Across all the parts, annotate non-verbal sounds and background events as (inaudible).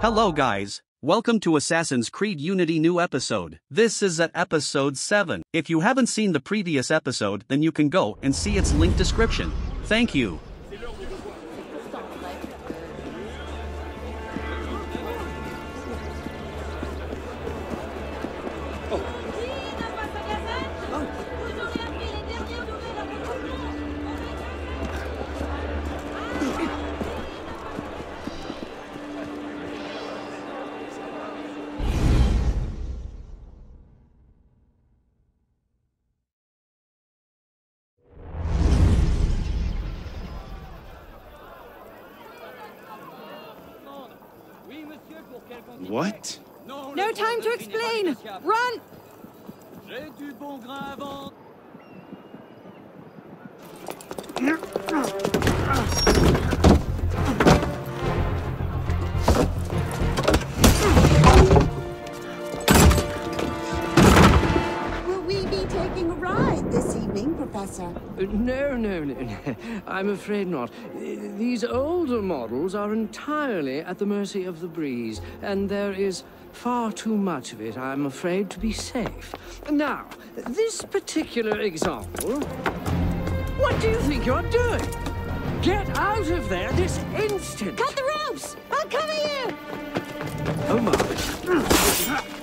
Hello guys, welcome to Assassin's Creed Unity new episode. This is at episode 7. If you haven't seen the previous episode then you can go and see its link description. Thank you. No, no, no. (laughs) I'm afraid not. These older models are entirely at the mercy of the breeze, and there is far too much of it, I'm afraid, to be safe. Now, this particular example. What do you think you're doing? Get out of there this instant! Cut the ropes! I'll cover you! Oh my.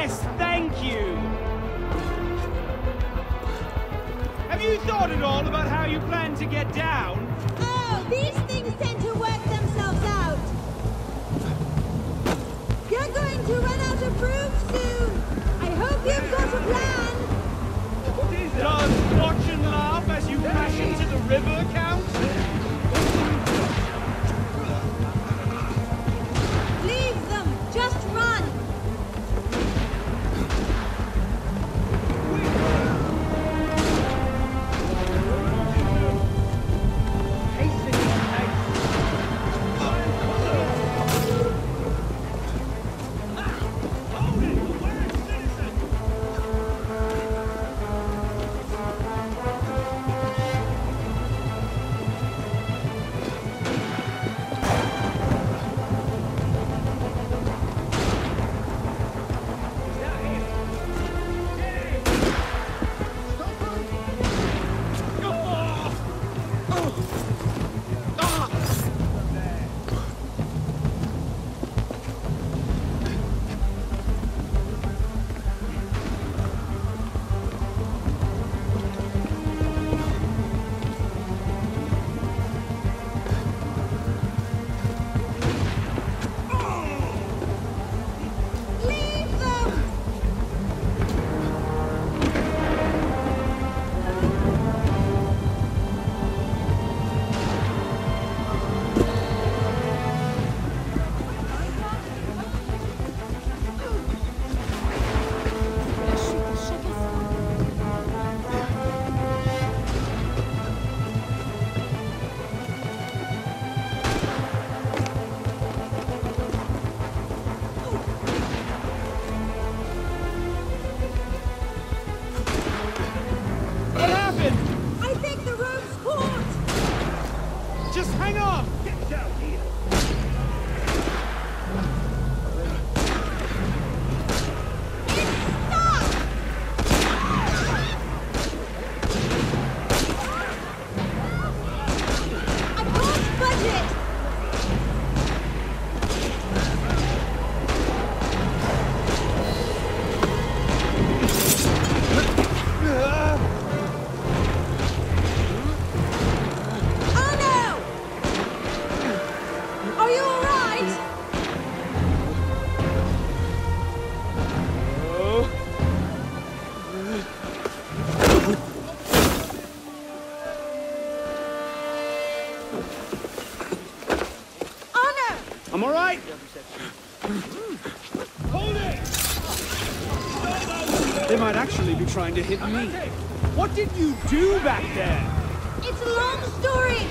Yes, thank you! Have you thought at all about how you plan to get down? Oh, these things tend to work themselves out. You're going to run out of room soon. I hope you've got a plan. Does watch and trying to hit me. What did you do back there? It's a long story.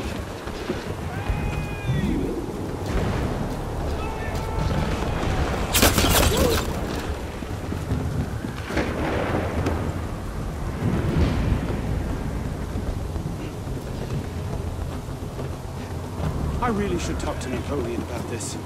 I really should talk to Napoleon about this.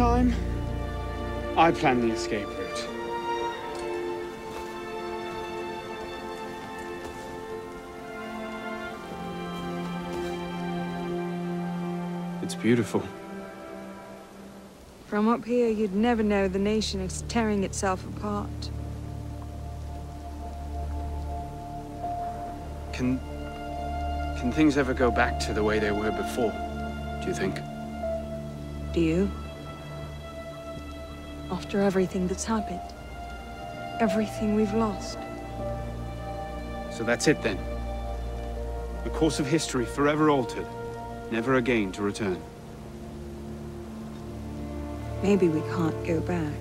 Time, I plan the escape route. It's beautiful. From up here, you'd never know the nation is tearing itself apart. Can can things ever go back to the way they were before? Do you think? Do you? After everything that's happened, everything we've lost. So that's it then. The course of history forever altered, never again to return. Maybe we can't go back.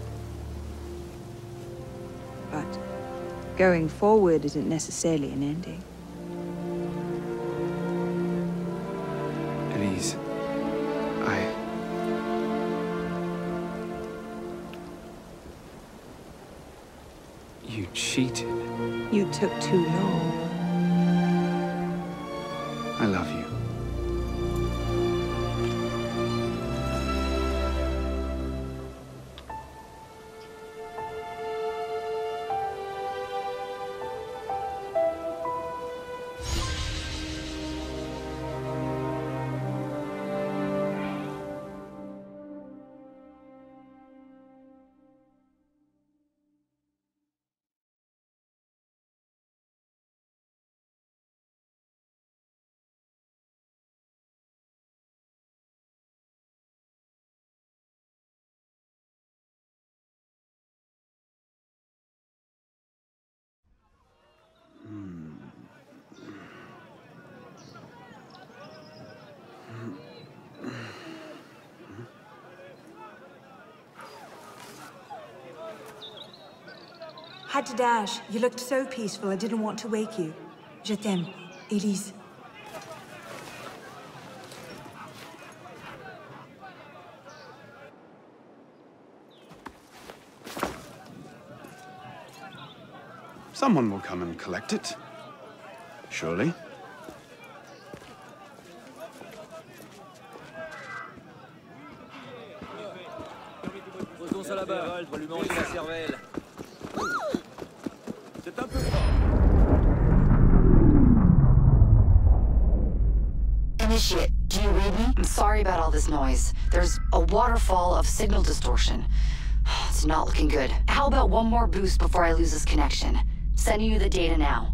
But going forward isn't necessarily an ending. Cheated. You took too long. I love you. Dash. You looked so peaceful, I didn't want to wake you. Je t'aime, Elise. Someone will come and collect it. Surely. Posons ça là-bas. lui manger la cervelle. C'est un peu fort. Initiate, do you read me? I'm sorry about all this noise. There's a waterfall of signal distortion. (sighs) It's not looking good. How about one more boost before I lose this connection? Sending you the data now.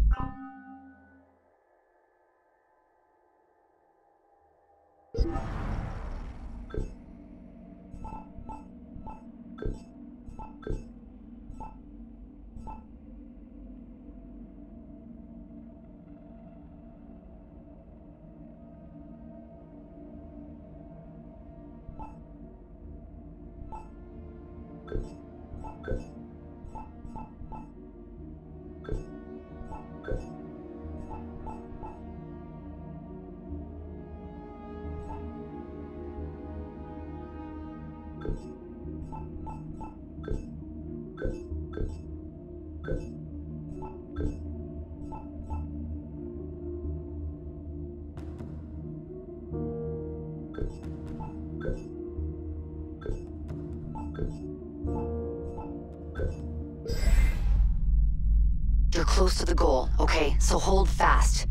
Close to the goal, okay? So hold fast.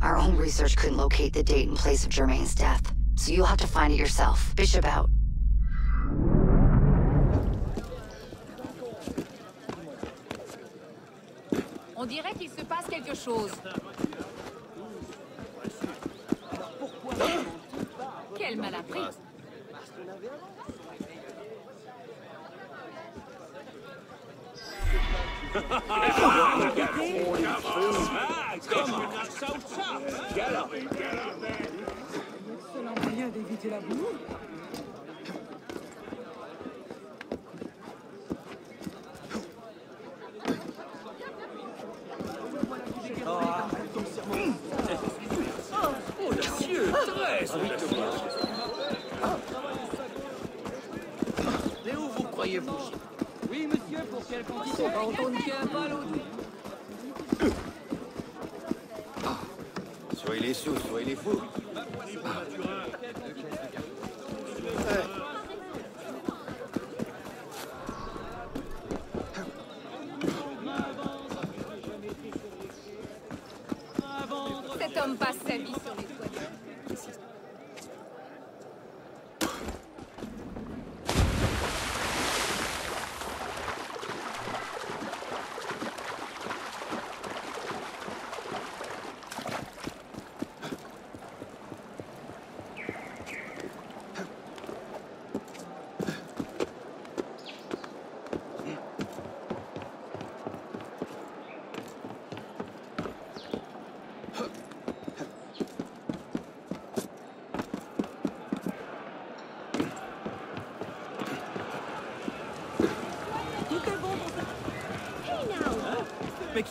Our own research couldn't locate the date and place of Germain's death, so you'll have to find it yourself. Bishop out. On dirait qu'il se passe quelque chose. Quel malappris (laughs) Ah, come on. So tough. Get up. Get up there. Excellent moyen d'éviter la boue.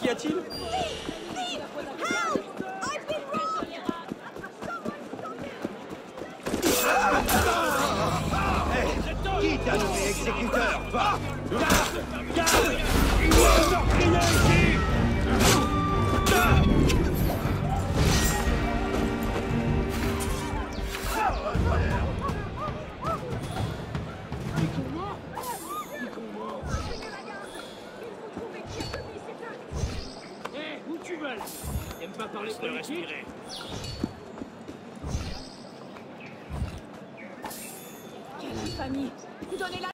Qu'y a-t-il pas parler de respirer. Quelle famille Donnez-la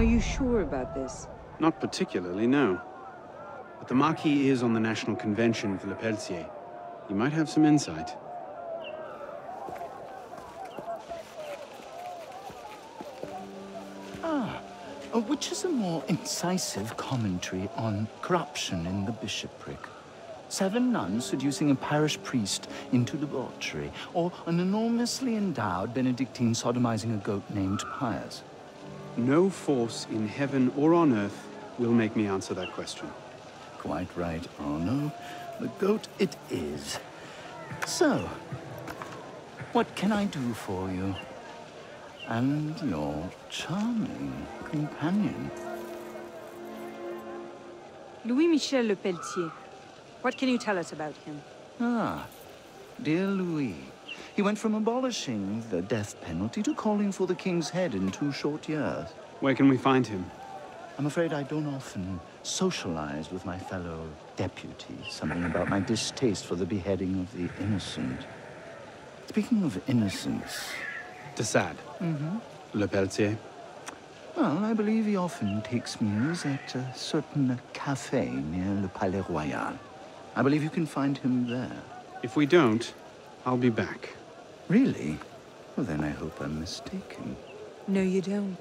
Are you sure about this? Not particularly, no. But the Marquis is on the National Convention with Le Pelletier. He might have some insight. Ah, uh, which is a more incisive commentary on corruption in the bishopric? Seven nuns seducing a parish priest into debauchery, or an enormously endowed Benedictine sodomizing a goat named Pius? No force in heaven or on earth will make me answer that question. Quite right, Arno. The goat it is. So, what can I do for you? And your charming companion. Louis Michel Le Pelletier. What can you tell us about him? Ah, dear Louis. He went from abolishing the death penalty to calling for the king's head in two short years. Where can we find him? I'm afraid I don't often socialize with my fellow deputies. Something about my distaste for the beheading of the innocent. Speaking of innocence... De Sade. Mm-hmm. Le Pelletier. Well, I believe he often takes meals at a certain cafe near Le Palais Royal. I believe you can find him there. If we don't, I'll be back. Really? Well, then I hope I'm mistaken. No, you don't.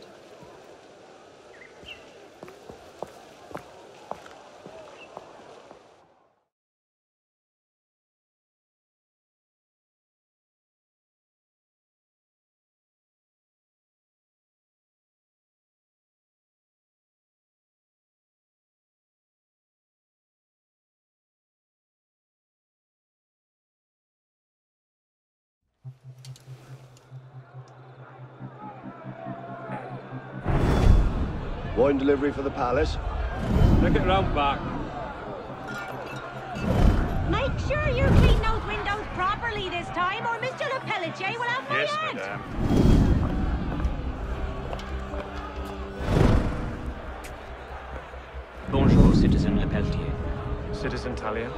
Delivery for the palace. Look it round back. Make sure you clean those windows properly this time, or Mr. Le Pelletier will have my Yes, hand. madame. Bonjour, Citizen Le Pelletier. Citizen Talia.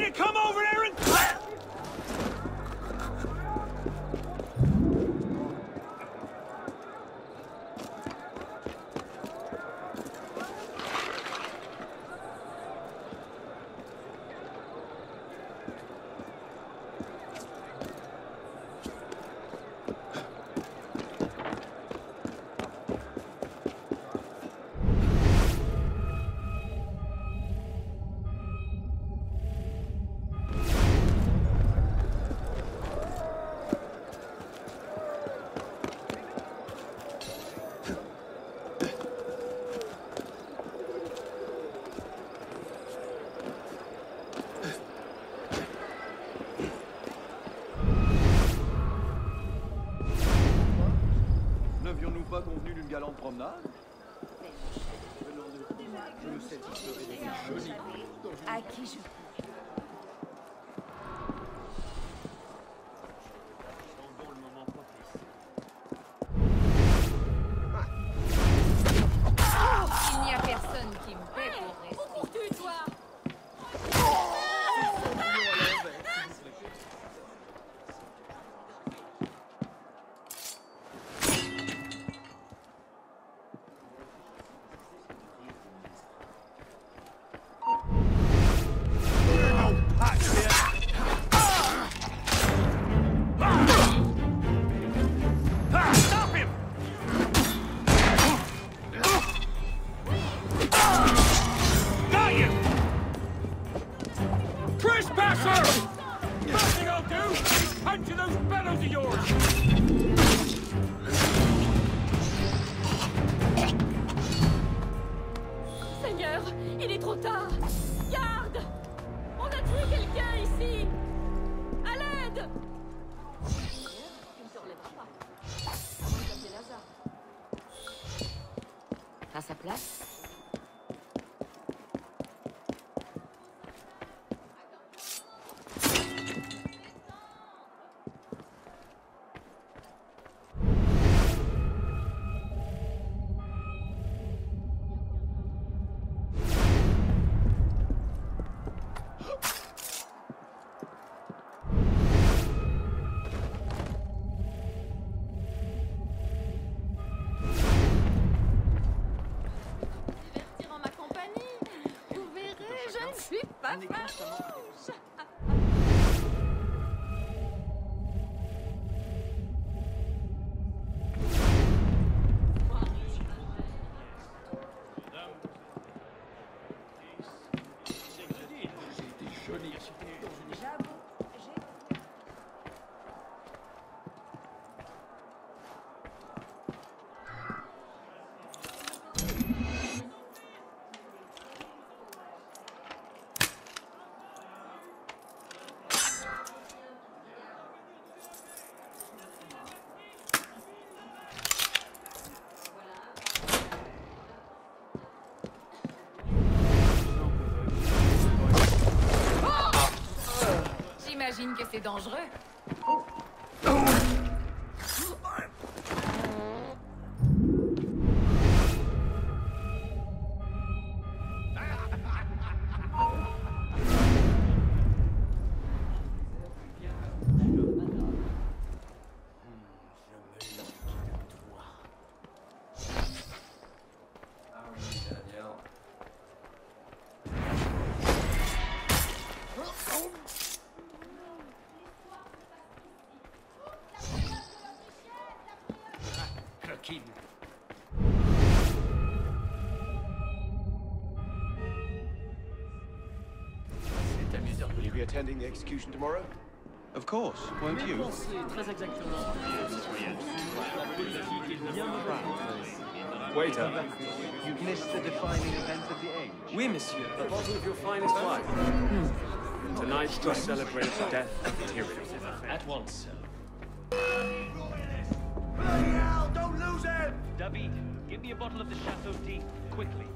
Me to come over there pas Que c'est dangereux. Coquine. Will you be attending the execution tomorrow? Of course, won't you? Très exactement. Waiter, you've missed the defining event of the age. Oui, monsieur. A bottle of your finest wine. Hmm. Tonight we celebrate the death of tyranny. At once, sir. David, give me a bottle of the Chateau d'If, quickly.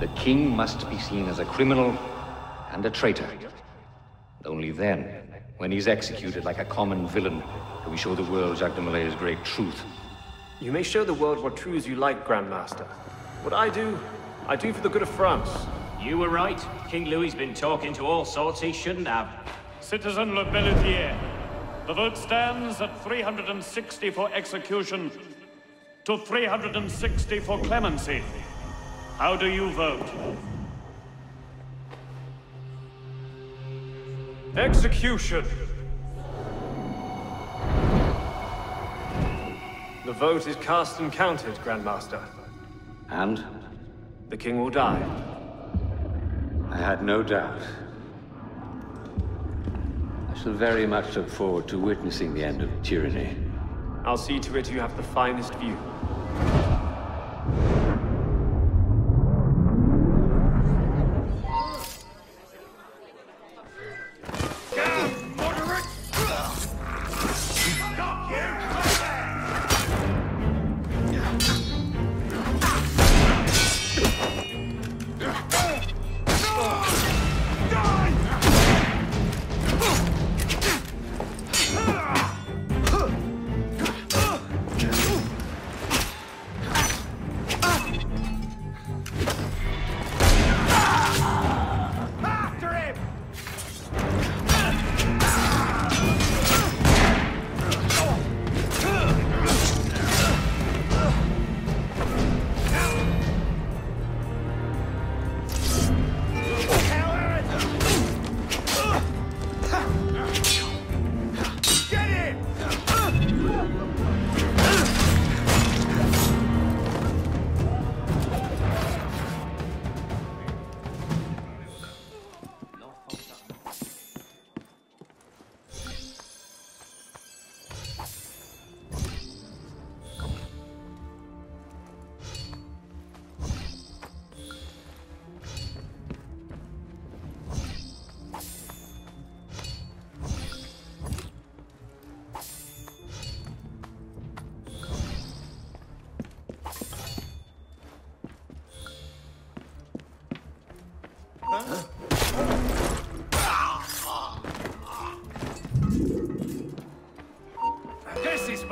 The king must be seen as a criminal and a traitor. Only then, when he's executed like a common villain, do we show the world Jacques de Molay's great truth. You may show the world what truths you like, Grandmaster. What I do, I do for the good of France. You were right. King Louis's been talking to all sorts he shouldn't have. Citizen Le Pelletier, the vote stands at 360 for execution to 360 for clemency. How do you vote? Execution! The vote is cast and counted, Grandmaster. And? The king will die. I had no doubt. I shall very much look forward to witnessing the end of tyranny. I'll see to it you have the finest view.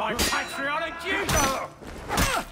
My patriotic duty!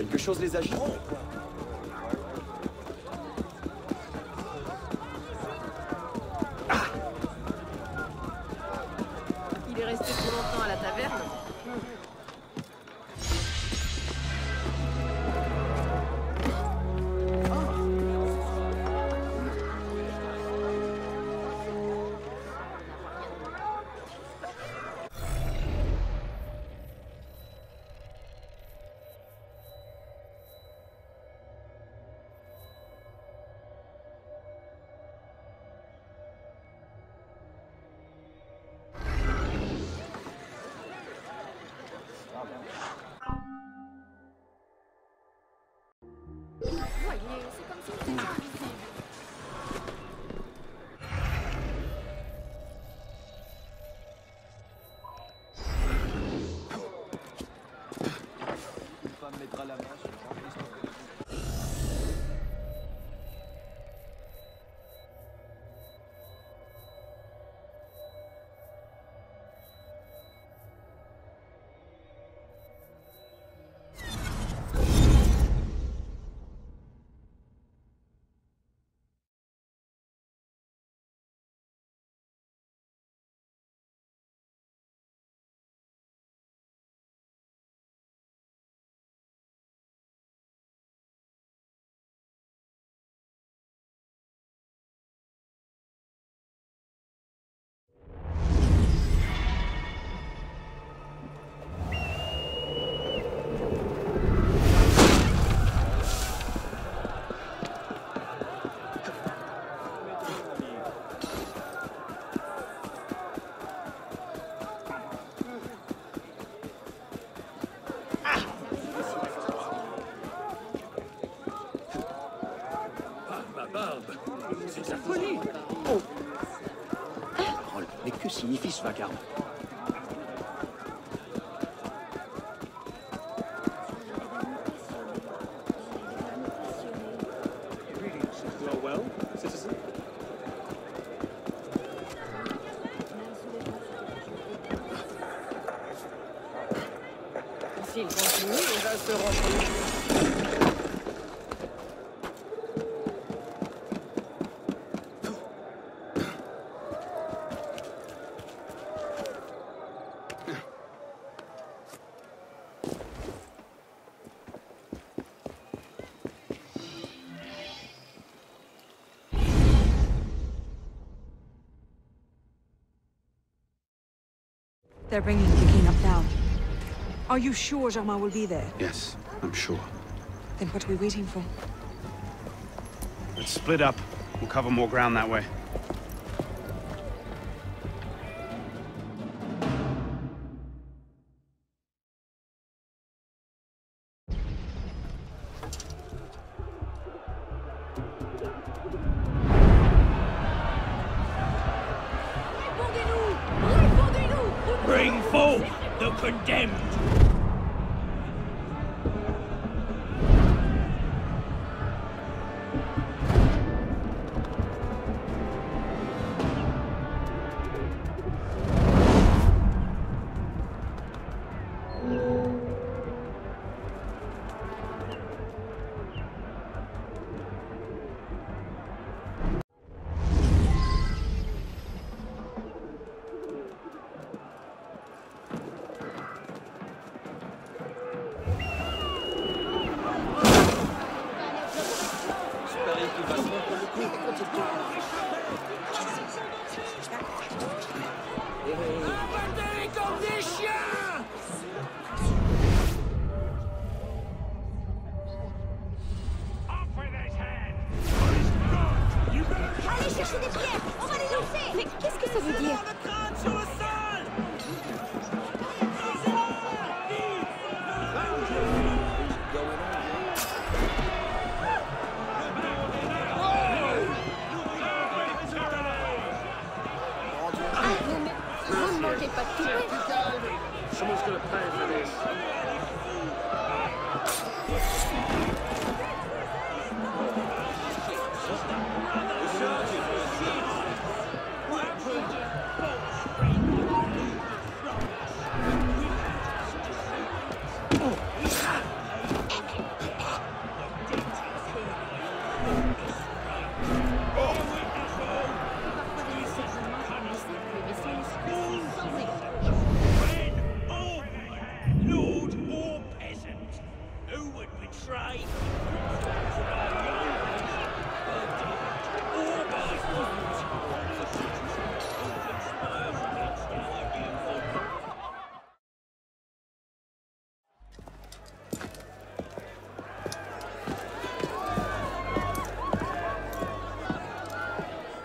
Quelque chose les agite. fils vacarme. They're bringing the king up now. Are you sure Germain will be there? Yes, I'm sure. Then what are we waiting for? Let's split up. We'll cover more ground that way. qui va se pour le coup contre tout.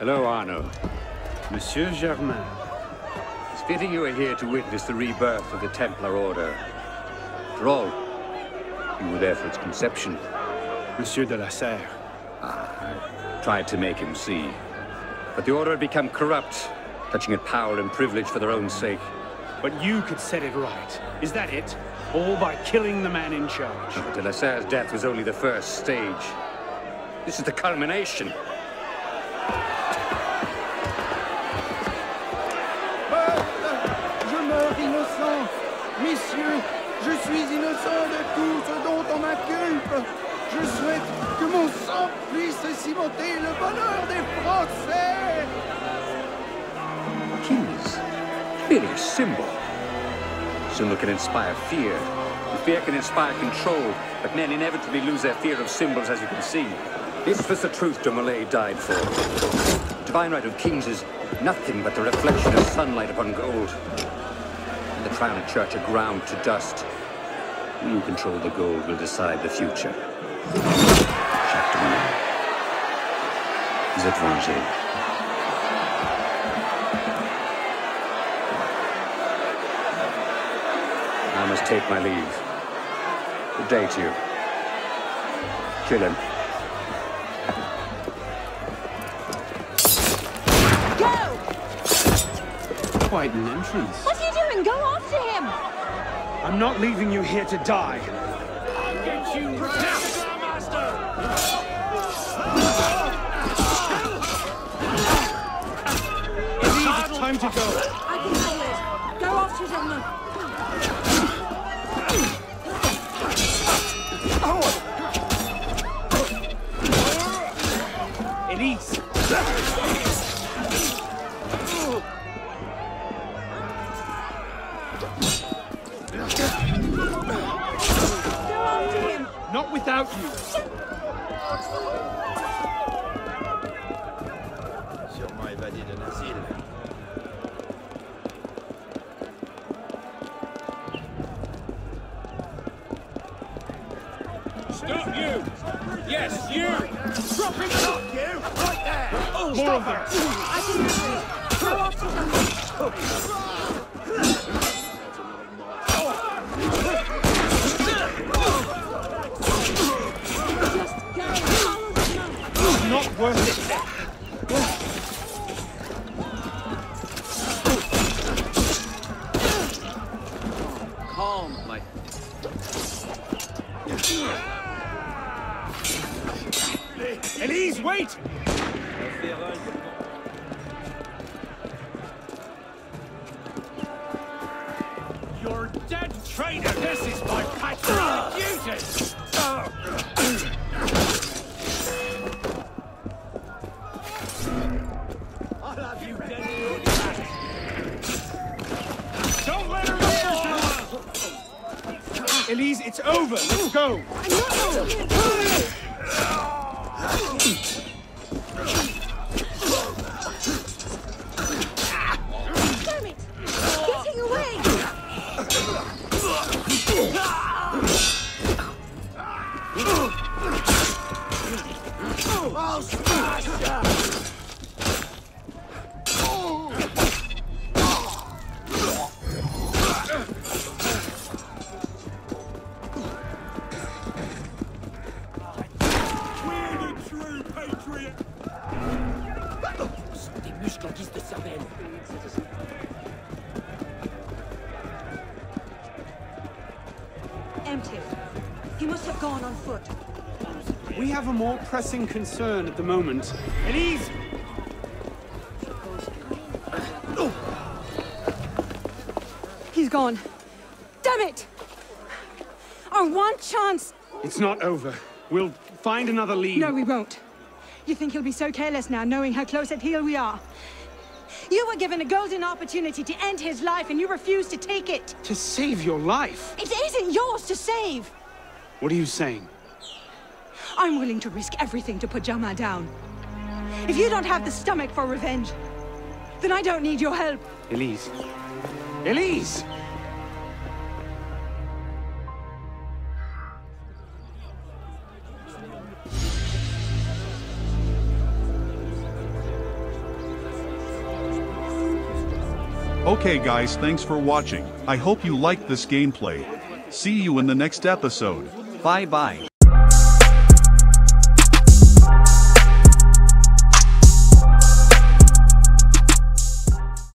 Hello, Arno. Monsieur Germain. It's fitting you are here to witness the rebirth of the Templar Order. After all, you were there for its conception. Monsieur de la Serre. Ah, I tried to make him see. But the Order had become corrupt, touching at power and privilege for their own sake. But you could set it right. Is that it? All by killing the man in charge. Oh, de la Serre's death was only the first stage. This is the culmination. Symbol can inspire fear. Fear can inspire control. But men inevitably lose their fear of symbols, as you can see. This was the truth de Molay died for. Divine right of kings is nothing but the reflection of sunlight upon gold. And the crown and church are ground to dust. You control the gold will decide the future. Jacques de Molay. I take my leave. Good day to you. Kill him. Go! Quite an entrance. What are you doing? Go after him! I'm not leaving you here to die. I'll get you Elise, it's time to go. I can handle it. Go after them. Without you. Not worth it. Calm, my... Elise, wait! Des muscles en guise de cervelle. Empty. He must have gone on foot. We have a more pressing concern at the moment. Elise! He's gone. Damn it! Our one chance! It's not over. We'll find another lead. No, we won't. You think he'll be so careless now, knowing how close at heel we are? You were given a golden opportunity to end his life, and you refused to take it. To save your life? It isn't yours to save. What are you saying? I'm willing to risk everything to put Germain down. If you don't have the stomach for revenge, then I don't need your help. Elise. Elise! Okay guys thanks for watching, I hope you liked this gameplay. See you in the next episode. Bye bye.